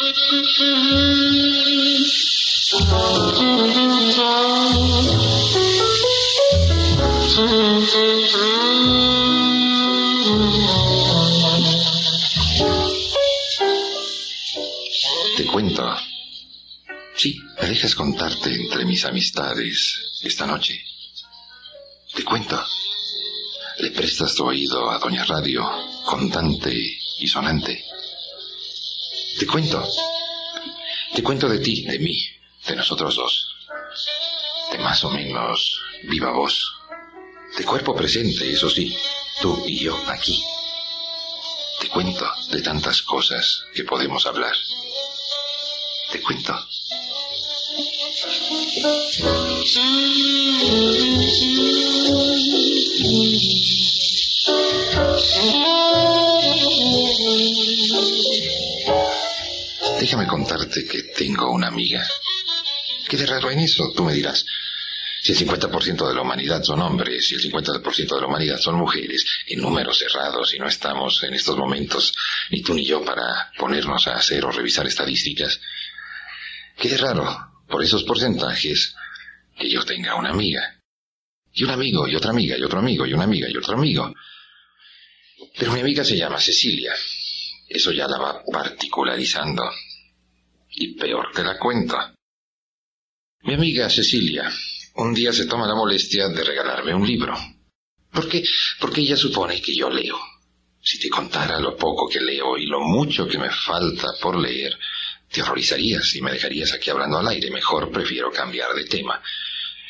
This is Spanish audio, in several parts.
Te cuento. Sí, me dejas contarte entre mis amistades esta noche. Te cuento. Le prestas tu oído a Doña Radio, contante y sonante. Te cuento. Te cuento de ti, de mí, de nosotros dos. De más o menos viva voz. De cuerpo presente, eso sí, tú y yo aquí. Te cuento de tantas cosas que podemos hablar. Te cuento. Déjame contarte que tengo una amiga. ¿Qué de raro en eso? Tú me dirás. Si el 50% de la humanidad son hombres y el 50% de la humanidad son mujeres, en números cerrados, y no estamos en estos momentos, ni tú ni yo, para ponernos a hacer o revisar estadísticas, qué de raro, por esos porcentajes, que yo tenga una amiga. Y un amigo, y otra amiga, y otro amigo, y una amiga, y otro amigo. Pero mi amiga se llama Cecilia. Eso ya la va particularizando. Y peor te la cuento. Mi amiga Cecilia un día se toma la molestia de regalarme un libro. ¿Por qué? Porque ella supone que yo leo. Si te contara lo poco que leo y lo mucho que me falta por leer, te horrorizarías y me dejarías aquí hablando al aire. Mejor prefiero cambiar de tema.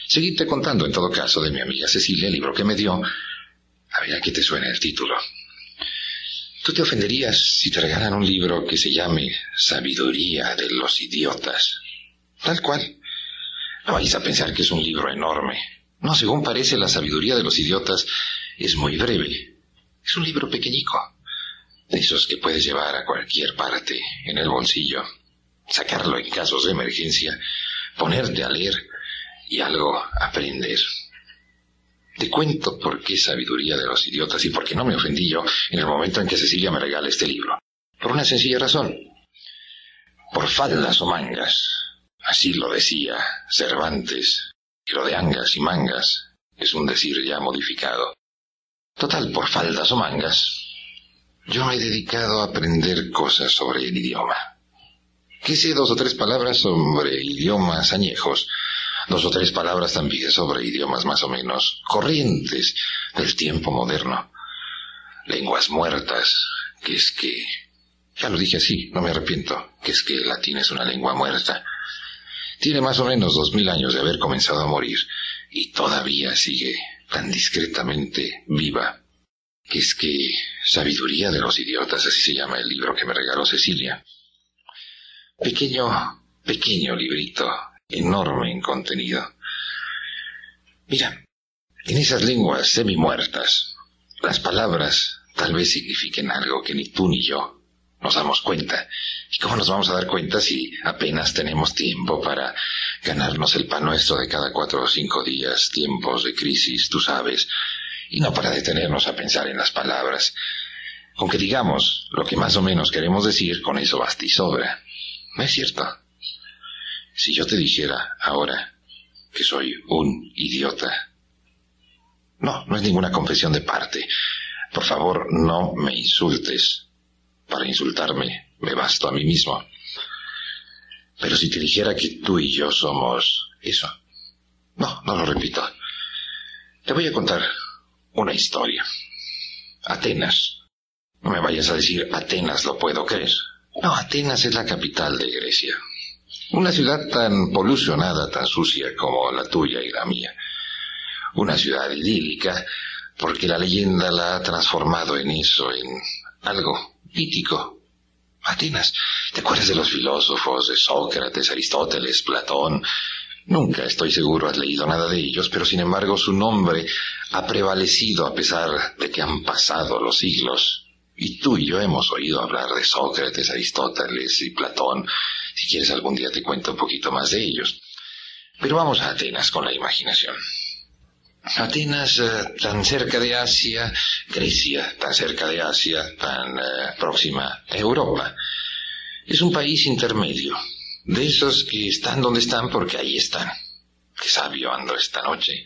Seguirte contando, en todo caso, de mi amiga Cecilia, el libro que me dio. A ver a qué te suena el título. ¿Tú te ofenderías si te regalan un libro que se llame Sabiduría de los Idiotas? Tal cual. No vayas a pensar que es un libro enorme. No, según parece, la sabiduría de los idiotas es muy breve. Es un libro pequeñico, de esos que puedes llevar a cualquier parte en el bolsillo, sacarlo en casos de emergencia, ponerte a leer y algo aprender. Te cuento por qué sabiduría de los idiotas y por qué no me ofendí yo en el momento en que Cecilia me regala este libro. Por una sencilla razón. Por faldas o mangas. Así lo decía Cervantes, y lo de angas y mangas es un decir ya modificado. Total, por faldas o mangas, yo me he dedicado a aprender cosas sobre el idioma. Que sé dos o tres palabras sobre idiomas añejos, dos o tres palabras también sobre idiomas más o menos corrientes del tiempo moderno. Lenguas muertas, que es que... Ya lo dije así, no me arrepiento, que es que el latín es una lengua muerta. Tiene más o menos dos mil años de haber comenzado a morir y todavía sigue tan discretamente viva. Que es que Sabiduría de los Idiotas, así se llama el libro que me regaló Cecilia. Pequeño, pequeño librito, enorme en contenido. Mira, en esas lenguas semi muertas, las palabras tal vez signifiquen algo que ni tú ni yo nos damos cuenta. ¿Y cómo nos vamos a dar cuenta si apenas tenemos tiempo para ganarnos el pan nuestro de cada cuatro o cinco días, tiempos de crisis, tú sabes, y no para detenernos a pensar en las palabras? Aunque digamos lo que más o menos queremos decir, con eso basta y sobra. ¿No es cierto? Si yo te dijera ahora que soy un idiota. No, no es ninguna confesión de parte. Por favor, no me insultes. Para insultarme me basto a mí mismo. Pero si te dijera que tú y yo somos eso. No, no lo repito. Te voy a contar una historia. Atenas. No me vayas a decir Atenas lo puedo creer. No, Atenas es la capital de Grecia. Una ciudad tan polucionada, tan sucia como la tuya y la mía. Una ciudad idílica porque la leyenda la ha transformado en eso, en algo mítico. Atenas, ¿te acuerdas de los filósofos, de Sócrates, Aristóteles, Platón? Nunca estoy seguro has leído nada de ellos, pero sin embargo su nombre ha prevalecido a pesar de que han pasado los siglos. Y tú y yo hemos oído hablar de Sócrates, Aristóteles y Platón. Si quieres algún día te cuento un poquito más de ellos. Pero vamos a Atenas con la imaginación. Atenas eh, tan cerca de Asia, Grecia tan cerca de Asia, tan eh, próxima a Europa. Es un país intermedio, de esos que están donde están porque ahí están. Qué sabio ando esta noche.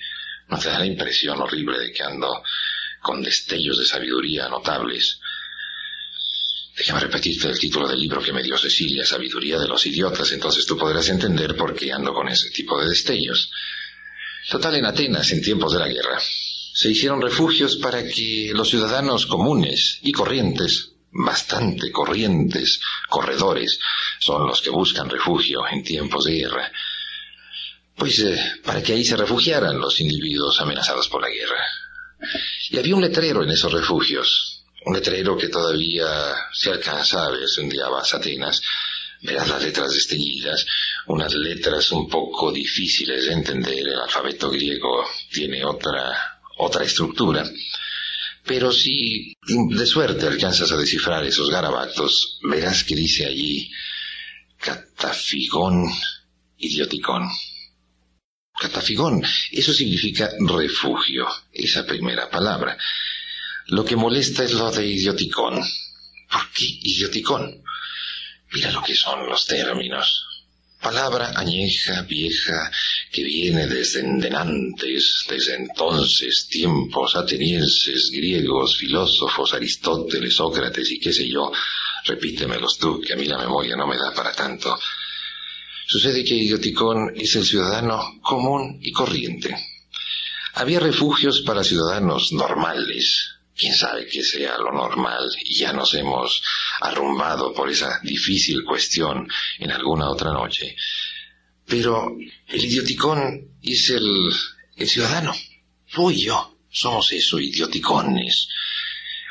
¿No te da la impresión horrible de que ando con destellos de sabiduría notables? Déjame repetirte el título del libro que me dio Cecilia, Sabiduría de los Idiotas, entonces tú podrás entender por qué ando con ese tipo de destellos. Total, en Atenas, en tiempos de la guerra, se hicieron refugios para que los ciudadanos comunes y corrientes, bastante corrientes, corredores, son los que buscan refugio en tiempos de guerra, pues eh, para que ahí se refugiaran los individuos amenazados por la guerra. Y había un letrero en esos refugios, un letrero que todavía se alcanza a ver un día vas a Atenas, verás las letras desteñidas, unas letras un poco difíciles de entender, el alfabeto griego tiene otra, otra estructura, pero si de suerte alcanzas a descifrar esos garabatos, verás que dice allí catafigón idioticón. Catafigón, eso significa refugio, esa primera palabra. Lo que molesta es lo de idioticón. ¿Por qué idioticón? Mira lo que son los términos. Palabra añeja, vieja, que viene desde endenantes, desde entonces, tiempos atenienses, griegos, filósofos, Aristóteles, Sócrates y qué sé yo. Repítemelos tú, que a mí la memoria no me da para tanto. Sucede que idioticón es el ciudadano común y corriente. Había refugios para ciudadanos normales, quién sabe qué sea lo normal y ya nos hemos arrumbado por esa difícil cuestión en alguna otra noche. Pero el idioticón es el, el ciudadano. Tú y yo somos eso, idioticones.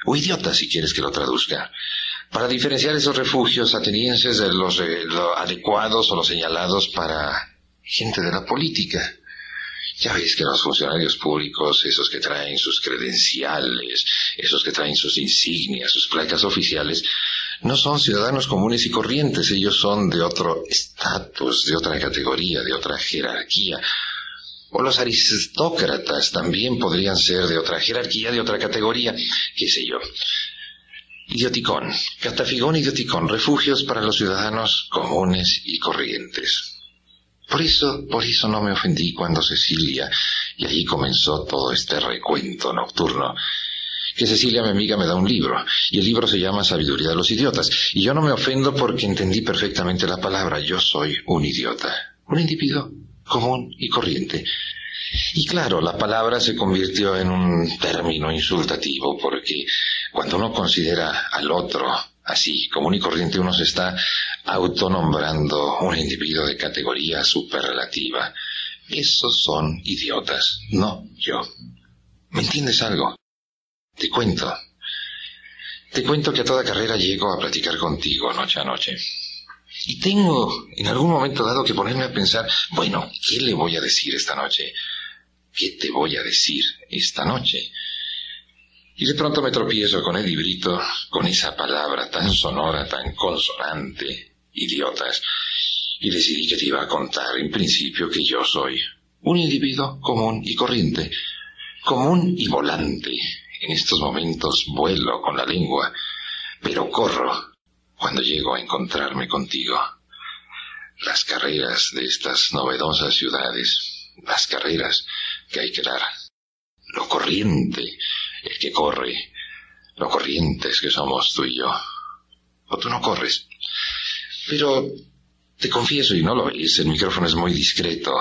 O idiotas, si quieres que lo traduzca. Para diferenciar esos refugios atenienses de los adecuados o los señalados para gente de la política. Ya veis que los funcionarios públicos, esos que traen sus credenciales, esos que traen sus insignias, sus placas oficiales, no son ciudadanos comunes y corrientes, ellos son de otro estatus, de otra categoría, de otra jerarquía. O los aristócratas también podrían ser de otra jerarquía, de otra categoría, qué sé yo. Idioticón, catafigón idioticón, refugios para los ciudadanos comunes y corrientes. Por eso, por eso no me ofendí cuando Cecilia, y ahí comenzó todo este recuento nocturno, que Cecilia, mi amiga, me da un libro, y el libro se llama Sabiduría de los Idiotas, y yo no me ofendo porque entendí perfectamente la palabra, yo soy un idiota, un individuo común y corriente. Y claro, la palabra se convirtió en un término insultativo porque cuando uno considera al otro así, común y corriente, uno se está autonombrando un individuo de categoría superlativa. Esos son idiotas, no yo. ¿Me entiendes algo? Te cuento. Te cuento que a toda carrera llego a platicar contigo noche a noche. Y tengo en algún momento dado que ponerme a pensar, bueno, ¿qué le voy a decir esta noche? ¿Qué te voy a decir esta noche? Y de pronto me tropiezo con el librito, con esa palabra tan sonora, tan consonante, idiotas, y decidí que te iba a contar en principio que yo soy un individuo común y corriente, común y volante. En estos momentos vuelo con la lengua, pero corro cuando llego a encontrarme contigo. Las carreras de estas novedosas ciudades, las carreras que hay que dar, lo corriente, el que corre, lo corrientes que somos tú y yo. O tú no corres. Pero te confieso, y no lo veis, el micrófono es muy discreto.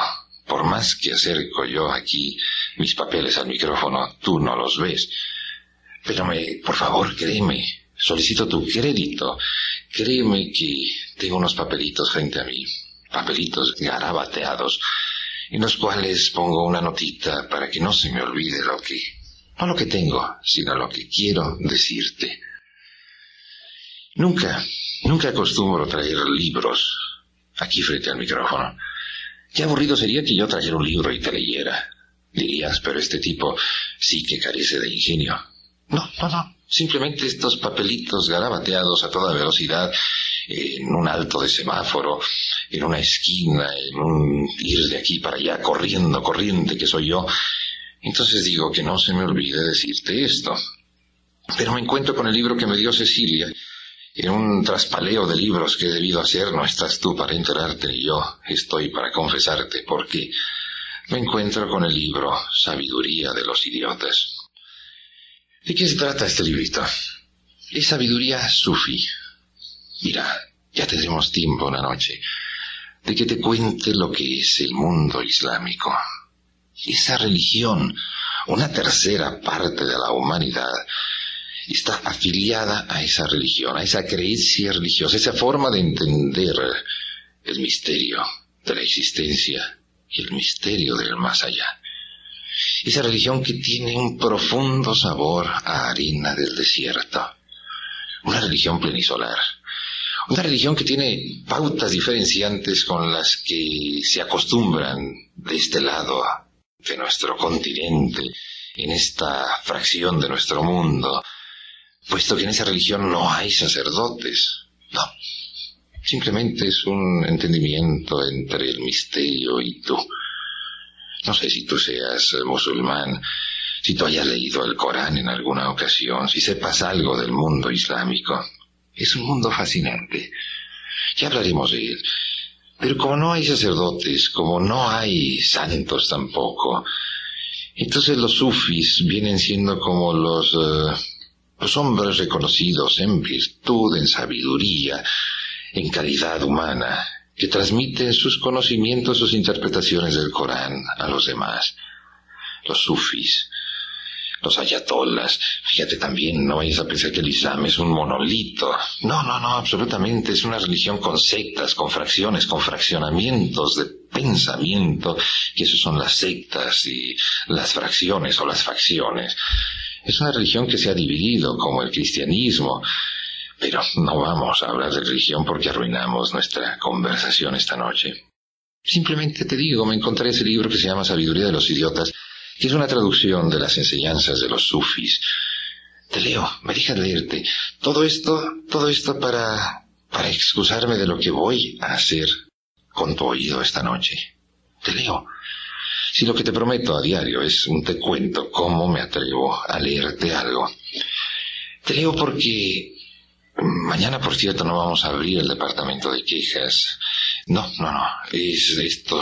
Por más que acerco yo aquí mis papeles al micrófono, tú no los ves. Pero me, por favor, créeme, solicito tu crédito. Créeme que tengo unos papelitos frente a mí, papelitos garabateados, en los cuales pongo una notita para que no se me olvide lo que no lo que tengo, sino lo que quiero decirte. Nunca, nunca acostumbro traer libros aquí frente al micrófono. Qué aburrido sería que yo trajera un libro y te leyera. Dirías, pero este tipo sí que carece de ingenio. No, no, no. Simplemente estos papelitos garabateados a toda velocidad en un alto de semáforo, en una esquina, en un ir de aquí para allá, corriendo, corriente que soy yo, entonces digo que no se me olvide decirte esto. Pero me encuentro con el libro que me dio Cecilia En un traspaleo de libros que he debido hacer, no estás tú para enterarte ni yo estoy para confesarte, porque me encuentro con el libro Sabiduría de los Idiotas. ¿De qué se trata este librito? Es sabiduría sufi. Mira, ya tendremos tiempo una noche de que te cuente lo que es el mundo islámico. Esa religión, una tercera parte de la humanidad, está afiliada a esa religión, a esa creencia religiosa, esa forma de entender el misterio de la existencia y el misterio del más allá. Esa religión que tiene un profundo sabor a harina del desierto. Una religión plenisolar. Una religión que tiene pautas diferenciantes con las que se acostumbran de este lado de nuestro continente, en esta fracción de nuestro mundo, puesto que en esa religión no hay sacerdotes. No. Simplemente es un entendimiento entre el misterio y tú. No sé si tú seas musulmán, si tú hayas leído el Corán en alguna ocasión, si sepas algo del mundo islámico. Es un mundo fascinante. Ya hablaremos de él. Pero como no hay sacerdotes, como no hay santos tampoco, entonces los sufis vienen siendo como los, eh, los hombres reconocidos en virtud, en sabiduría, en calidad humana, que transmiten sus conocimientos, sus interpretaciones del Corán a los demás. Los sufis, los ayatollas. Fíjate también, no vayas a pensar que el Islam es un monolito. No, no, no, absolutamente. Es una religión con sectas, con fracciones, con fraccionamientos de pensamiento, que eso son las sectas y las fracciones o las facciones. Es una religión que se ha dividido, como el cristianismo, pero no vamos a hablar de religión porque arruinamos nuestra conversación esta noche. Simplemente te digo, me encontré ese libro que se llama Sabiduría de los Idiotas, que es una traducción de las enseñanzas de los sufis. Te leo, me dejas leerte. Todo esto, todo esto para, para excusarme de lo que voy a hacer con tu oído esta noche. Te leo. Si lo que te prometo a diario es un te cuento cómo me atrevo a leerte algo. Te leo porque Mañana, por cierto, no vamos a abrir el departamento de quejas. No, no, no. Es, esto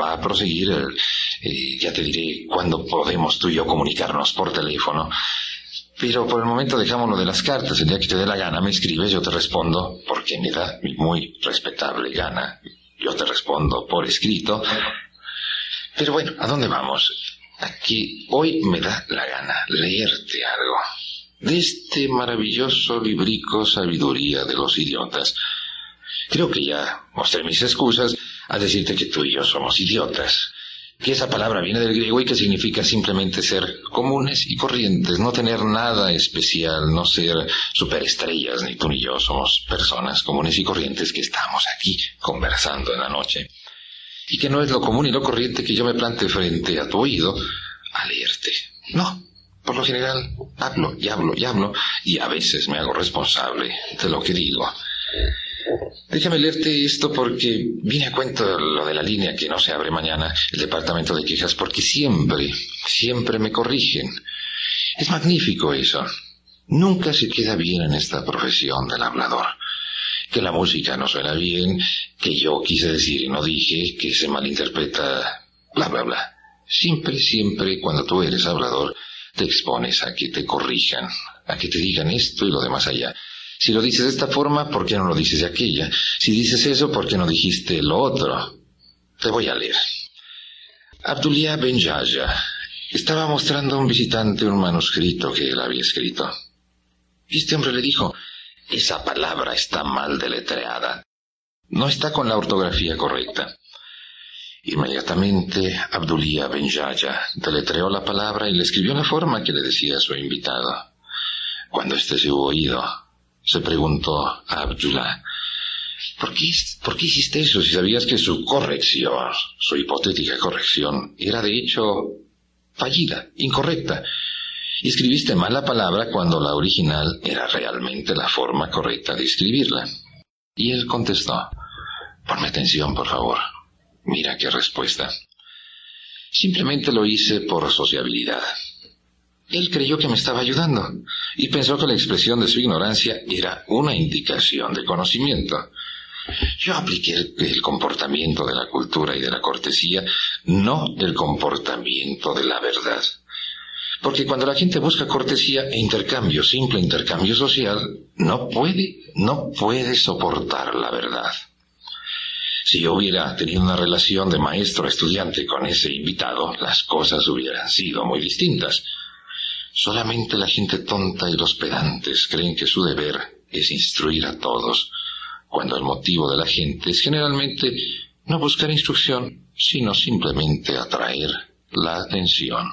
va a proseguir. Eh, ya te diré cuándo podemos tú y yo comunicarnos por teléfono. Pero por el momento dejámonos de las cartas. El día que te dé la gana me escribes, yo te respondo, porque me da muy respetable gana. Yo te respondo por escrito. Pero bueno, ¿a dónde vamos? Aquí hoy me da la gana leerte algo de este maravilloso librico Sabiduría de los Idiotas. Creo que ya mostré mis excusas a decirte que tú y yo somos idiotas. Que esa palabra viene del griego y que significa simplemente ser comunes y corrientes, no tener nada especial, no ser superestrellas, ni tú ni yo somos personas comunes y corrientes que estamos aquí conversando en la noche. Y que no es lo común y lo corriente que yo me plante frente a tu oído a leerte. No, por lo general, hablo y hablo y hablo y a veces me hago responsable de lo que digo. Déjame leerte esto porque viene a cuento lo de la línea que no se abre mañana, el departamento de quejas, porque siempre, siempre me corrigen. Es magnífico eso. Nunca se queda bien en esta profesión del hablador. Que la música no suena bien, que yo quise decir y no dije, que se malinterpreta, bla, bla, bla. Siempre, siempre, cuando tú eres hablador, te expones a que te corrijan, a que te digan esto y lo demás allá. Si lo dices de esta forma, ¿por qué no lo dices de aquella? Si dices eso, ¿por qué no dijiste lo otro? Te voy a leer. Abdullah Ben estaba mostrando a un visitante un manuscrito que él había escrito. Y este hombre le dijo, esa palabra está mal deletreada. No está con la ortografía correcta. Inmediatamente Abdullah Ben Yaya deletreó la palabra y le escribió la forma que le decía a su invitado. Cuando éste se hubo oído, se preguntó a Abdullah, ¿por qué, ¿por qué hiciste eso si sabías que su corrección, su hipotética corrección, era de hecho fallida, incorrecta? Escribiste mal la palabra cuando la original era realmente la forma correcta de escribirla. Y él contestó, ponme atención, por favor. Mira qué respuesta. Simplemente lo hice por sociabilidad. Él creyó que me estaba ayudando y pensó que la expresión de su ignorancia era una indicación de conocimiento. Yo apliqué el, comportamiento de la cultura y de la cortesía, no el comportamiento de la verdad. Porque cuando la gente busca cortesía e intercambio, simple intercambio social, no puede, no puede soportar la verdad. Si yo hubiera tenido una relación de maestro-estudiante con ese invitado, las cosas hubieran sido muy distintas. Solamente la gente tonta y los pedantes creen que su deber es instruir a todos, cuando el motivo de la gente es generalmente no buscar instrucción, sino simplemente atraer la atención.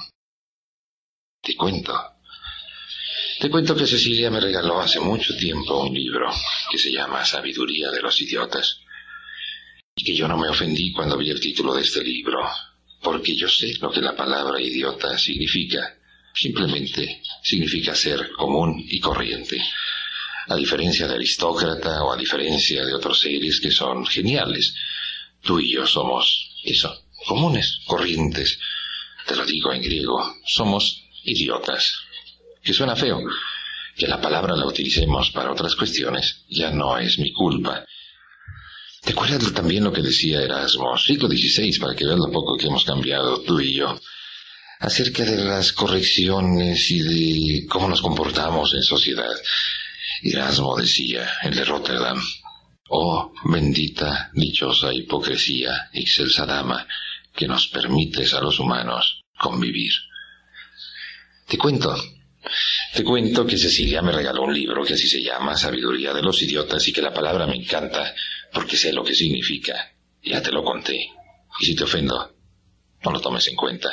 Te cuento. Te cuento que Cecilia me regaló hace mucho tiempo un libro que se llama Sabiduría de los Idiotas. Y que yo no me ofendí cuando vi el título de este libro, porque yo sé lo que la palabra idiota significa. Simplemente significa ser común y corriente. A diferencia de aristócrata o a diferencia de otros seres que son geniales, tú y yo somos eso, comunes, corrientes. Te lo digo en griego, somos idiotas. Que suena feo. Que la palabra la utilicemos para otras cuestiones ya no es mi culpa. ¿Te acuerdas también lo que decía Erasmo, siglo XVI, para que veas lo poco que hemos cambiado tú y yo? acerca de las correcciones y de cómo nos comportamos en sociedad. Erasmo decía, el de Rotterdam, Oh, bendita, dichosa hipocresía, excelsa dama, que nos permites a los humanos convivir. Te cuento, te cuento que Cecilia me regaló un libro que así se llama Sabiduría de los Idiotas y que la palabra me encanta porque sé lo que significa. Ya te lo conté. Y si te ofendo, no lo tomes en cuenta.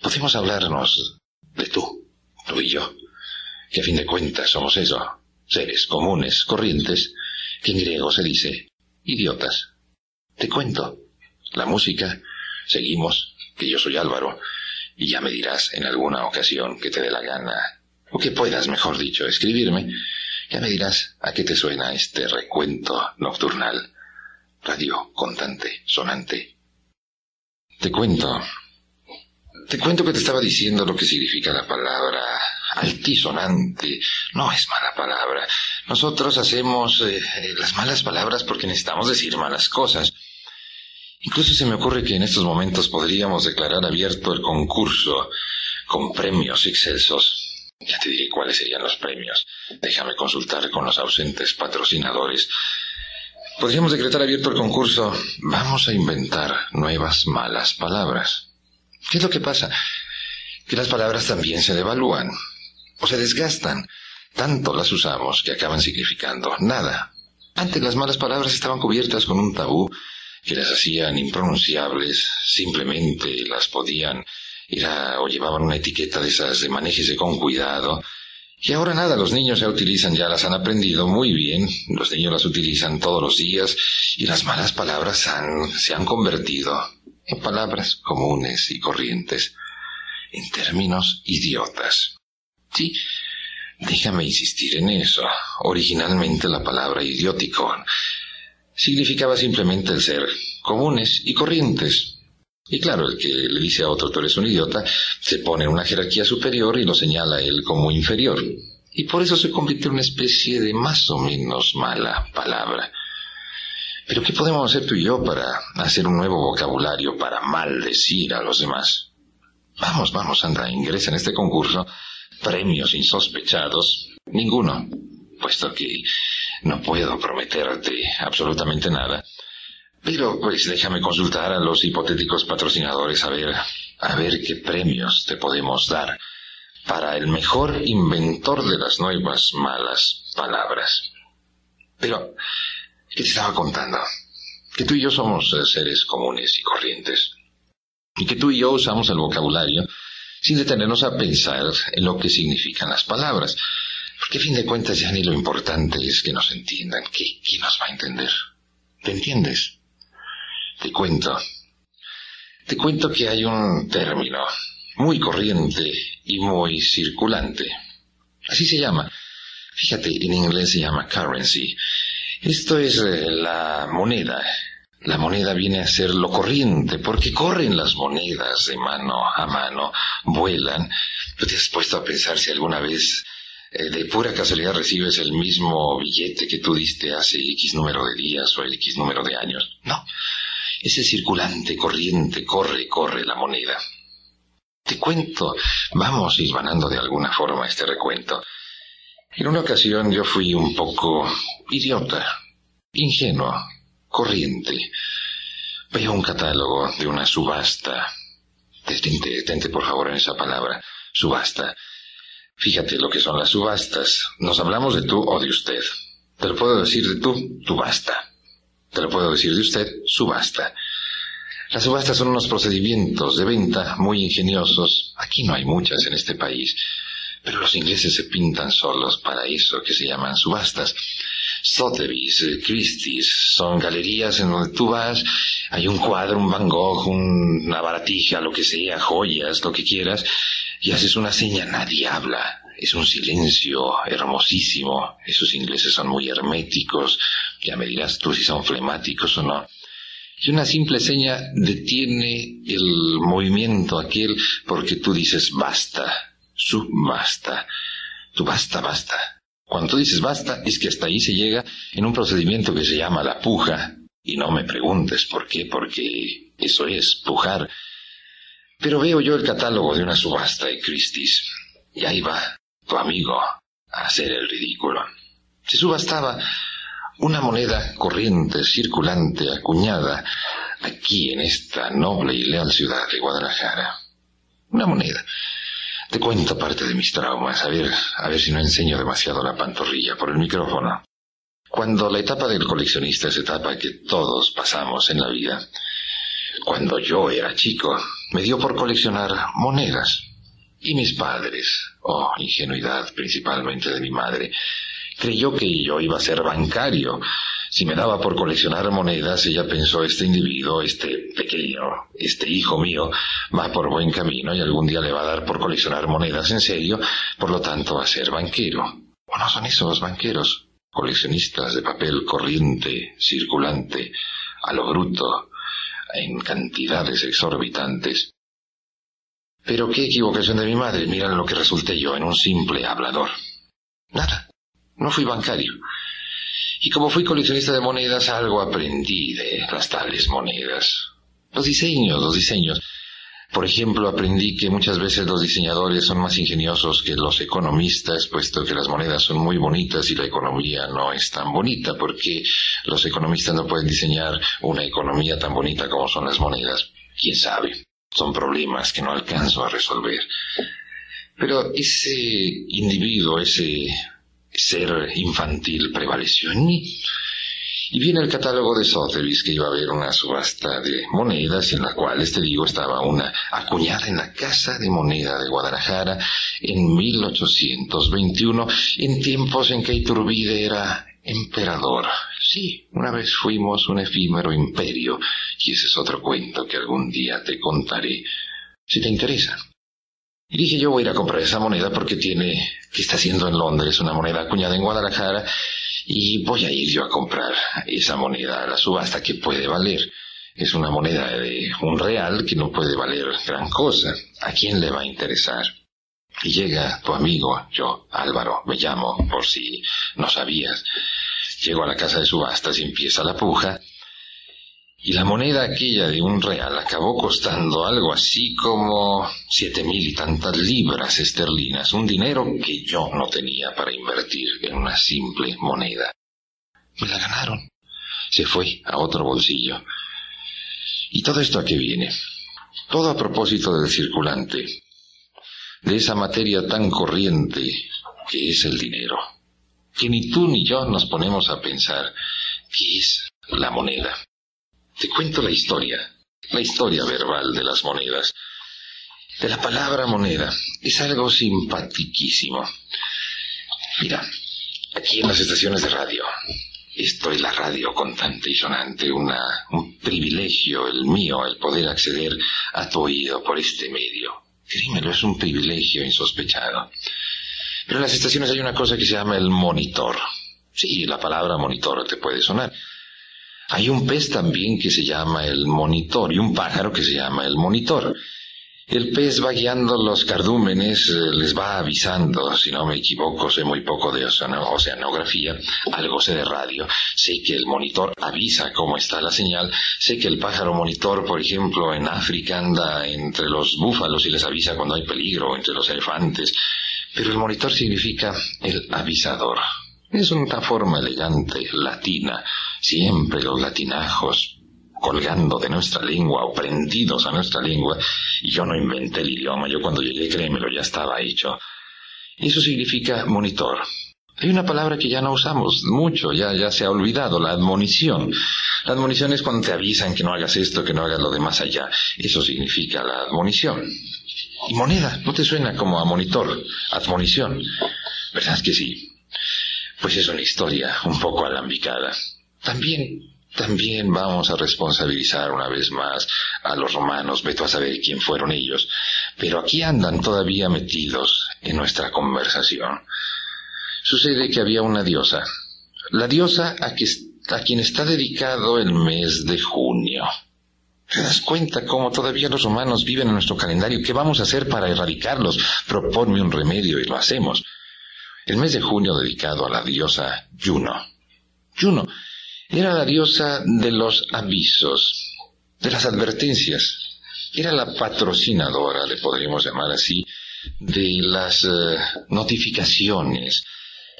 Podemos hablarnos de tú, tú y yo, que a fin de cuentas somos eso, seres comunes, corrientes, que en griego se dice idiotas. Te cuento, la música, seguimos, que yo soy Álvaro, y ya me dirás en alguna ocasión que te dé la gana, o que puedas, mejor dicho, escribirme, ya me dirás a qué te suena este recuento nocturnal, radio contante, sonante. Te cuento, te cuento que te estaba diciendo lo que significa la palabra altisonante. No es mala palabra. Nosotros hacemos eh, las malas palabras porque necesitamos decir malas cosas. Incluso se me ocurre que en estos momentos podríamos declarar abierto el concurso con premios excelsos. Ya te diré cuáles serían los premios. Déjame consultar con los ausentes patrocinadores. Podríamos decretar abierto el concurso. Vamos a inventar nuevas malas palabras. ¿Qué es lo que pasa? Que las palabras también se devalúan o se desgastan. Tanto las usamos que acaban significando nada. Antes las malas palabras estaban cubiertas con un tabú que las hacían impronunciables, simplemente las podían ir o llevaban una etiqueta de esas de manéjese con cuidado. Y ahora nada, los niños ya utilizan, ya las han aprendido muy bien, los niños las utilizan todos los días y las malas palabras han, se han convertido en palabras comunes y corrientes, en términos idiotas. Sí, déjame insistir en eso. Originalmente la palabra idiótico significaba simplemente el ser comunes y corrientes. Y claro, el que le dice a otro tú eres un idiota, se pone en una jerarquía superior y lo señala a él como inferior. Y por eso se convierte en una especie de más o menos mala palabra. Pero ¿qué podemos hacer tú y yo para hacer un nuevo vocabulario para maldecir a los demás? Vamos, vamos, anda, ingresa en este concurso. Premios insospechados. Ninguno, puesto que no puedo prometerte absolutamente nada. Pero pues déjame consultar a los hipotéticos patrocinadores a ver, a ver qué premios te podemos dar para el mejor inventor de las nuevas malas palabras. Pero ¿Qué te estaba contando? Que tú y yo somos seres comunes y corrientes. Y que tú y yo usamos el vocabulario sin detenernos a pensar en lo que significan las palabras. Porque a fin de cuentas ya ni lo importante es que nos entiendan. ¿Quién nos va a entender? ¿Te entiendes? Te cuento. Te cuento que hay un término muy corriente y muy circulante. Así se llama. Fíjate, en inglés se llama currency esto es eh, la moneda. La moneda viene a ser lo corriente, porque corren las monedas de mano a mano, vuelan, ¿No te has puesto a pensar si alguna vez de pura casualidad recibes el mismo billete que tú diste hace X número de días o el X número de años? No. Ese circulante, corriente, corre, corre la moneda. Te cuento, vamos hilvanando de alguna forma este recuento. En una ocasión yo fui un poco idiota, ingenuo, corriente. Veo un catálogo de una subasta. Detente, por favor en esa palabra, subasta. Fíjate lo que son las subastas. Nos hablamos de tú o de usted. Te lo puedo decir de tú, tú basta. Te lo puedo decir de usted, subasta. Las subastas son unos procedimientos de venta muy ingeniosos. Aquí no hay muchas en este país, pero los ingleses se pintan solos para eso que se llaman subastas. Sotheby's, Christie's, son galerías en donde tú vas, hay un cuadro, un Van Gogh, una baratija, lo que sea, joyas, lo que quieras, y haces una seña, nadie habla. Es un silencio hermosísimo. Esos ingleses son muy herméticos. Ya me dirás tú si son flemáticos o no. Y una simple seña detiene el movimiento aquel porque tú dices basta, su basta, tu basta, basta. Cuando tú dices basta es que hasta ahí se llega en un procedimiento que se llama la puja. Y no me preguntes por qué, porque eso es pujar. Pero veo yo el catálogo de una subasta de Christie's y ahí va tu amigo a hacer el ridículo. Se subastaba una moneda corriente, circulante, acuñada aquí en esta noble y leal ciudad de Guadalajara. Una moneda. Te cuento parte de mis traumas, a ver, a ver si no enseño demasiado la pantorrilla por el micrófono. Cuando la etapa del coleccionista es etapa que todos pasamos en la vida, cuando yo era chico, me dio por coleccionar monedas. Y mis padres, oh, ingenuidad principalmente de mi madre, creyó que yo iba a ser bancario. Si me daba por coleccionar monedas, ella pensó, este individuo, este pequeño, este hijo mío, va por buen camino y algún día le va a dar por coleccionar monedas en serio, por lo tanto va a ser banquero. ¿O no son esos banqueros? Coleccionistas de papel corriente, circulante, a lo bruto, en cantidades exorbitantes. Pero qué equivocación de mi madre, miran lo que resulté yo en un simple hablador. Nada. No fui bancario. Y como fui coleccionista de monedas, algo aprendí de las tales monedas. Los diseños, los diseños. Por ejemplo, aprendí que muchas veces los diseñadores son más ingeniosos que los economistas, puesto que las monedas son muy bonitas y la economía no es tan bonita, porque los economistas no pueden diseñar una economía tan bonita como son las monedas. ¿Quién sabe? Son problemas que no alcanzo a resolver. Pero ese individuo, ese ser infantil prevaleció en mí. Y viene el catálogo de Sotheby's que iba a haber una subasta de monedas en la cual, este digo, estaba una acuñada en la Casa de Moneda de Guadalajara en 1821, en tiempos en que Iturbide era emperador. Sí, una vez fuimos un efímero imperio, y ese es otro cuento que algún día te contaré, si te interesa. Y dije, yo voy a ir a comprar esa moneda porque tiene, que está haciendo en Londres, una moneda acuñada en Guadalajara, y voy a ir yo a comprar esa moneda a la subasta que puede valer. Es una moneda de un real que no puede valer gran cosa. ¿A quién le va a interesar? Y llega tu amigo, yo, Álvaro, me llamo, por si no sabías. Llego a la casa de subastas y empieza la puja y la moneda aquella de un real acabó costando algo así como siete mil y tantas libras esterlinas, un dinero que yo no tenía para invertir en una simple moneda. Me la ganaron. Se fue a otro bolsillo. ¿Y todo esto a qué viene? Todo a propósito del circulante, de esa materia tan corriente que es el dinero, que ni tú ni yo nos ponemos a pensar qué es la moneda. Te cuento la historia, la historia verbal de las monedas. De la palabra moneda. Es algo simpatiquísimo. Mira, aquí en las estaciones de radio, esto es la radio contante y sonante, una, un privilegio el mío el poder acceder a tu oído por este medio. Créemelo, es un privilegio insospechado. Pero en las estaciones hay una cosa que se llama el monitor. Sí, la palabra monitor te puede sonar. Hay un pez también que se llama el monitor y un pájaro que se llama el monitor. El pez va guiando los cardúmenes, eh, les va avisando, si no me equivoco, sé muy poco de oceanografía, algo sé de radio, sé que el monitor avisa cómo está la señal, sé que el pájaro monitor, por ejemplo, en África anda entre los búfalos y les avisa cuando hay peligro, entre los elefantes, pero el monitor significa el avisador. Es una forma elegante, latina, siempre los latinajos colgando de nuestra lengua o prendidos a nuestra lengua, y yo no inventé el idioma, yo cuando llegué, créemelo, ya estaba hecho. Eso significa monitor. Hay una palabra que ya no usamos mucho, ya, ya se ha olvidado, la admonición. La admonición es cuando te avisan que no hagas esto, que no hagas lo de más allá. Eso significa la admonición. Y moneda, ¿no te suena como a monitor? Admonición. ¿Verdad que sí? Pues es una historia un poco alambicada. También también vamos a responsabilizar una vez más a los romanos, veto a saber quién fueron ellos, pero aquí andan todavía metidos en nuestra conversación. Sucede que había una diosa, la diosa a, quien está dedicado el mes de junio. ¿Te das cuenta cómo todavía los romanos viven en nuestro calendario? ¿Qué vamos a hacer para erradicarlos? Proponme un remedio y lo hacemos. El mes de junio dedicado a la diosa Juno. Juno era la diosa de los avisos, de las advertencias. Era la patrocinadora, le podríamos llamar así, de las eh, notificaciones.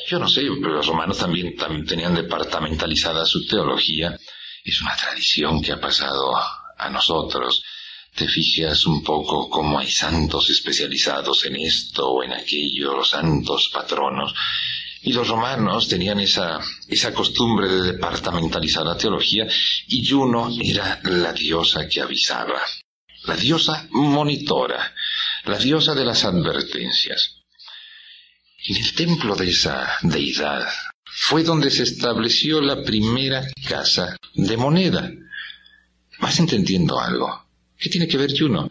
Yo no sé, pero los romanos también, tenían departamentalizada su teología. Es una tradición que ha pasado a nosotros. Te fijas un poco cómo hay santos especializados en esto o en aquello, los santos patronos. Y los romanos tenían esa, esa costumbre de departamentalizar la teología y Juno era la diosa que avisaba, la diosa monitora, la diosa de las advertencias. En el templo de esa deidad fue donde se estableció la primera casa de moneda. ¿Vas entendiendo algo? ¿Qué tiene que ver Juno?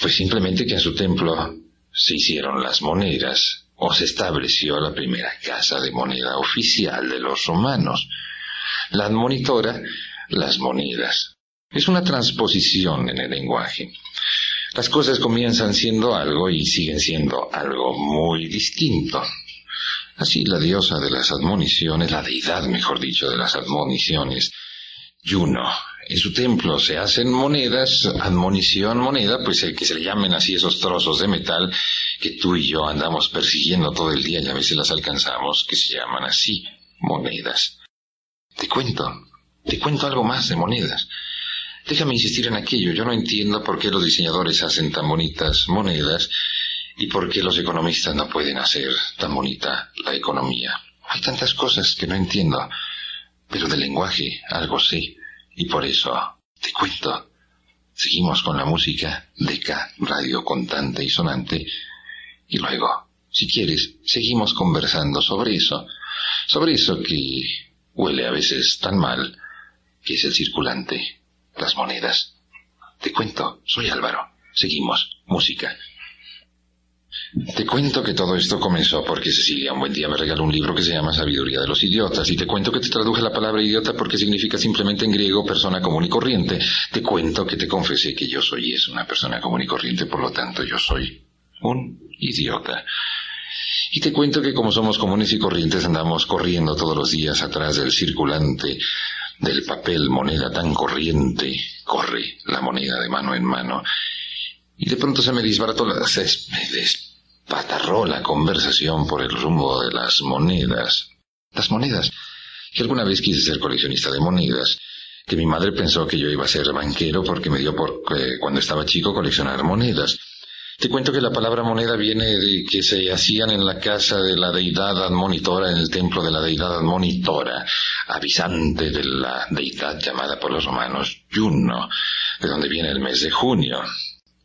Pues simplemente que en su templo se hicieron las monedas o se estableció la primera casa de moneda oficial de los romanos. La monitora las monedas. Es una transposición en el lenguaje. Las cosas comienzan siendo algo y siguen siendo algo muy distinto. Así la diosa de las admoniciones, la deidad, mejor dicho, de las admoniciones, Juno, en su templo se hacen monedas, admonición, moneda, pues el que se le llamen así esos trozos de metal que tú y yo andamos persiguiendo todo el día y a veces las alcanzamos, que se llaman así, monedas. Te cuento, te cuento algo más de monedas. Déjame insistir en aquello, yo no entiendo por qué los diseñadores hacen tan bonitas monedas y por qué los economistas no pueden hacer tan bonita la economía. Hay tantas cosas que no entiendo, pero del lenguaje algo sé. Y por eso, te cuento, seguimos con la música de K, radio contante y sonante, y luego, si quieres, seguimos conversando sobre eso, sobre eso que huele a veces tan mal, que es el circulante, las monedas. Te cuento, soy Álvaro. Seguimos, música. Te cuento que todo esto comenzó porque Cecilia un buen día me regaló un libro que se llama Sabiduría de los Idiotas y te cuento que te traduje la palabra idiota porque significa simplemente en griego persona común y corriente. Te cuento que te confesé que yo soy es una persona común y corriente, por lo tanto yo soy un idiota. Y te cuento que como somos comunes y corrientes andamos corriendo todos los días atrás del circulante del papel moneda tan corriente, corre la moneda de mano en mano. Y de pronto se me disbarató la... Se, patarró la conversación por el rumbo de las monedas. Las monedas. Que alguna vez quise ser coleccionista de monedas, que mi madre pensó que yo iba a ser banquero porque me dio por eh, cuando estaba chico coleccionar monedas. Te cuento que la palabra moneda viene de que se hacían en la casa de la deidad admonitora, en el templo de la deidad admonitora, avisante de la deidad llamada por los romanos Juno, de donde viene el mes de junio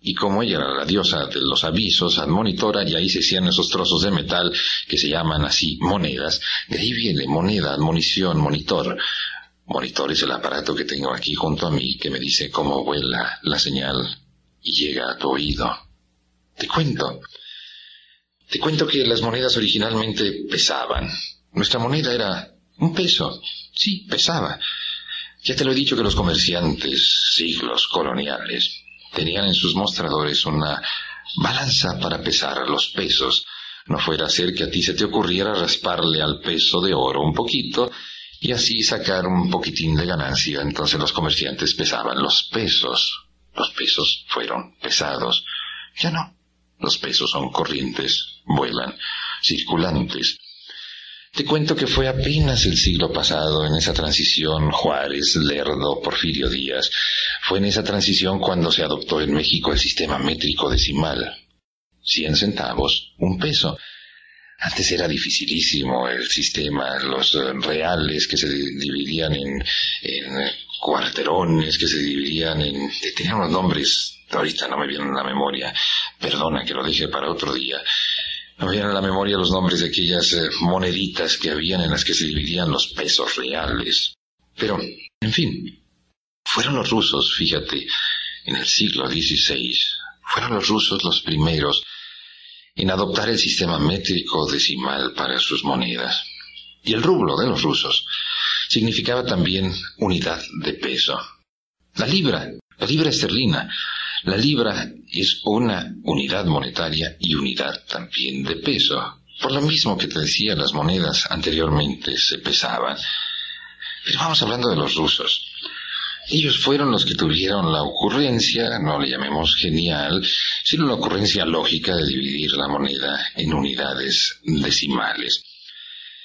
y como ella era la diosa de los avisos, admonitora, y ahí se hacían esos trozos de metal que se llaman así monedas, de ahí viene moneda, admonición, monitor. Monitor es el aparato que tengo aquí junto a mí que me dice cómo vuela la señal y llega a tu oído. Te cuento. Te cuento que las monedas originalmente pesaban. Nuestra moneda era un peso. Sí, pesaba. Ya te lo he dicho que los comerciantes, siglos coloniales, Tenían en sus mostradores una balanza para pesar los pesos. No fuera a ser que a ti se te ocurriera rasparle al peso de oro un poquito y así sacar un poquitín de ganancia. Entonces los comerciantes pesaban los pesos. Los pesos fueron pesados. Ya no. Los pesos son corrientes, vuelan, circulantes. Te cuento que fue apenas el siglo pasado, en esa transición Juárez, Lerdo, Porfirio Díaz. Fue en esa transición cuando se adoptó en México el sistema métrico decimal. Cien centavos, un peso. Antes era dificilísimo el sistema, los eh, reales que se dividían en, en cuarterones, que se dividían en... tenían unos nombres, ahorita no me vienen a la memoria, perdona que lo dije para otro día. Me vienen la memoria los nombres de aquellas eh, moneditas que habían en las que se dividían los pesos reales. Pero, en fin, fueron los rusos, fíjate, en el siglo XVI, fueron los rusos los primeros en adoptar el sistema métrico decimal para sus monedas. Y el rublo de los rusos significaba también unidad de peso. La libra, la libra esterlina, la libra es una unidad monetaria y unidad también de peso. Por lo mismo que te decía, las monedas anteriormente se pesaban. Pero vamos hablando de los rusos. Ellos fueron los que tuvieron la ocurrencia, no le llamemos genial, sino la ocurrencia lógica de dividir la moneda en unidades decimales.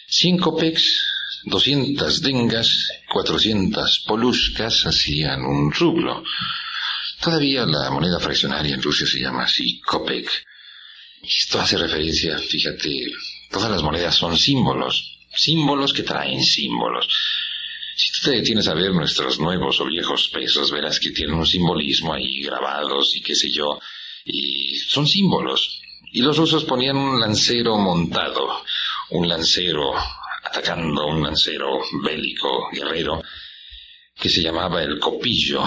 Cinco pecs, doscientas dengas, cuatrocientas poluscas hacían un rublo. Todavía la moneda fraccionaria en Rusia se llama así Kopek. Esto hace referencia, fíjate, todas las monedas son símbolos, símbolos que traen símbolos. Si tú te detienes a ver nuestros nuevos o viejos pesos, verás que tienen un simbolismo ahí grabados y qué sé yo, y son símbolos. Y los rusos ponían un lancero montado, un lancero atacando, un lancero bélico, guerrero, que se llamaba el copillo,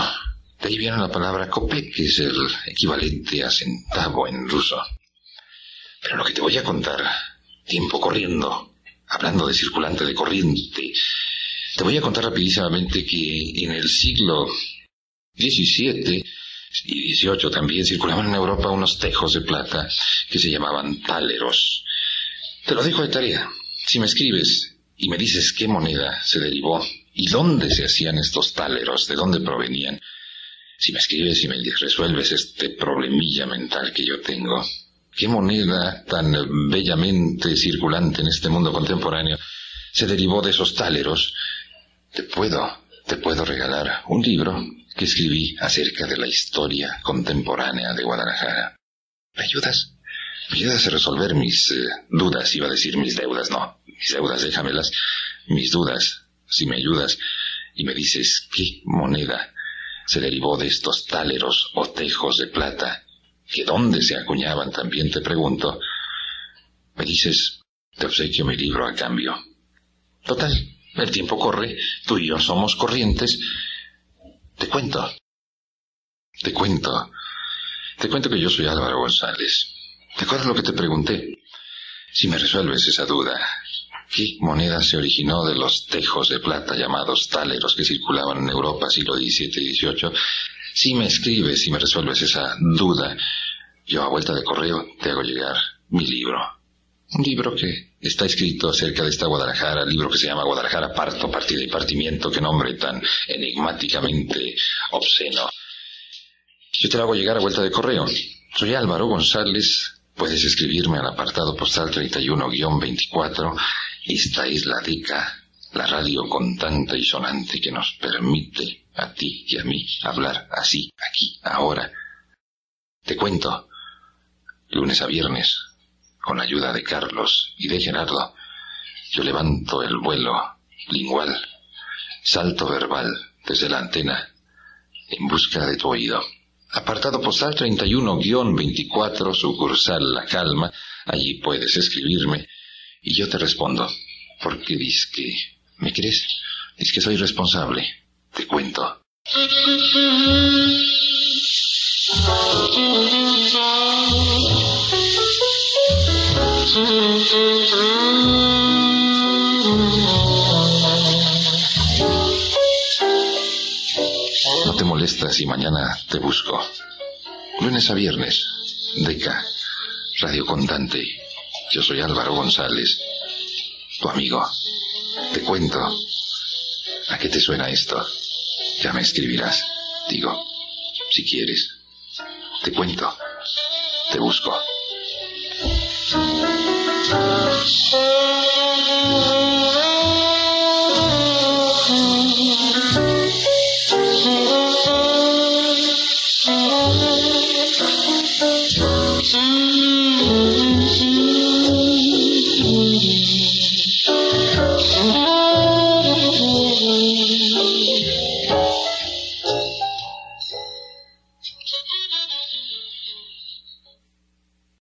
de ahí viene la palabra kopek, que es el equivalente a centavo en ruso. Pero lo que te voy a contar, tiempo corriendo, hablando de circulante de corriente, te voy a contar rapidísimamente que en el siglo XVII y XVIII también circulaban en Europa unos tejos de plata que se llamaban táleros. Te lo dejo de tarea. Si me escribes y me dices qué moneda se derivó y dónde se hacían estos táleros, de dónde provenían, si me escribes y me resuelves este problemilla mental que yo tengo, qué moneda tan bellamente circulante en este mundo contemporáneo se derivó de esos táleros, te puedo, te puedo regalar un libro que escribí acerca de la historia contemporánea de Guadalajara. ¿Me ayudas? ¿Me ayudas a resolver mis eh, dudas? Iba a decir mis deudas, no, mis deudas déjamelas, mis dudas, si me ayudas y me dices qué moneda se derivó de estos táleros o tejos de plata, que dónde se acuñaban también te pregunto, me dices, te obsequio mi libro a cambio. Total, el tiempo corre, tú y yo somos corrientes. Te cuento, te cuento, te cuento que yo soy Álvaro González. ¿Te acuerdas lo que te pregunté? Si me resuelves esa duda, ¿Qué moneda se originó de los tejos de plata llamados táleros que circulaban en Europa siglo XVII y XVIII? Si me escribes y me resuelves esa duda, yo a vuelta de correo te hago llegar mi libro. Un libro que está escrito acerca de esta Guadalajara, libro que se llama Guadalajara Parto, Partida y Partimiento, qué nombre tan enigmáticamente obsceno. Yo te lo hago llegar a vuelta de correo. Soy Álvaro González. Puedes escribirme al apartado postal 31-24 esta es la DECA, la radio contante y sonante que nos permite a ti y a mí hablar así, aquí, ahora. Te cuento, lunes a viernes, con ayuda de Carlos y de Gerardo, yo levanto el vuelo lingual, salto verbal desde la antena, en busca de tu oído. Apartado postal 31-24, sucursal La Calma, allí puedes escribirme y yo te respondo, porque dices que... ¿Me crees? Es que soy responsable. Te cuento. No te molestas si mañana te busco. Lunes a viernes, Deca, Radio Contante. Yo soy Álvaro González, tu amigo. Te cuento. ¿A qué te suena esto? Ya me escribirás. Digo, si quieres. Te cuento. Te busco.